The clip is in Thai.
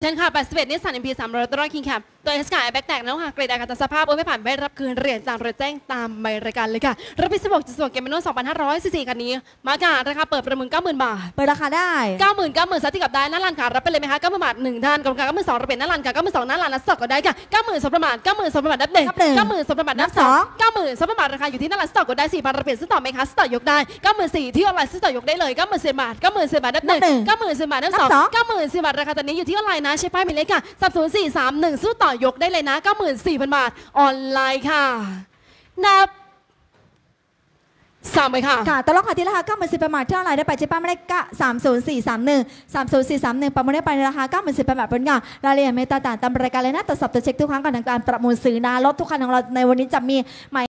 เช่นค่ะ81นิสสัน MP 300ตัวคิงแคปตัว S ค่ะแบ็กแตกแล้วค่ะ เกรดอาการสภาพ โอนไม่ผ่านไม่รับคืนเหรียญจากรถแจ้งตามใบรายการเลยค่ะรับพิเศษบอกจุดส่วนเกมเมนโน2,544คันนี้ มาค่ะราคาเปิดประมูล90,000 บาท เปิดราคาได้ 90,000 90,000ซัดที่กับได้หน้าร้านค่ะ รับไปเลยไหมคะ90,000 บาทหนึ่งท่านกำลัง90,000สองรับเป็นหน้าร้านค่ะ92,000หน้าร้านนัดสอกก็ได้ค่ะ90,000สองประมาท90,000สองประมาทนับหนึ่งนับหนึ่ง90,000สองประมาทนับนับสสอองง90,000สองประมาทราคาอยู่ที่หน้าร้านสอกก็ได้4,000รับเป็นซื้อต่อไหมคะซื้อต่อยกได้94,000ที่ออนไลน์ซื้อต่อยกได้เลย90,000เศษบาท90,000เศษบาทนับหนึ่งนับหนึ่ง90,000เศษบาทนับสองนับสองเก้าหมื่นสี่บาทราคาตอนนี้อยู่ที่ออนไลน์นะใช้ป้ายหมายเลขค่ะสับศูนย์สี่สามหนึ่งสู้ต่อยกได้เลยนะเก้าหมื่นสี่พันบาทออนไลน์ค่ะ นับสามไปค่ะ ค่ะตลอดค่ะที่ราคาเก้าหมื่นสิบประมาทที่ออนไลน์ได้ไปเจ๊ป้าไม่ได้กะสามศูนย์สี่สามหนึ่งสามศูนย์สี่สามหนึ่งประมูลได้ไปในราคาเก้าหมื่นสิบประมาทเป็นงานรายละเอียดเมตตาต่างตามรายการเลยนะตรวจสอบตรวจเช็คทุกครั้งก่อนทำการประมูลซื้อนะรถทุกคันของเราในวันนี้จะมีหมาย